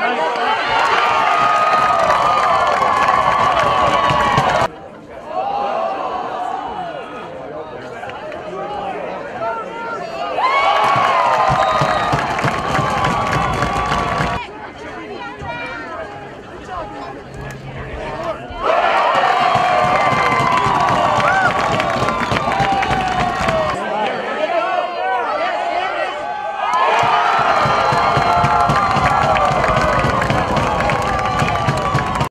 Vai, vai.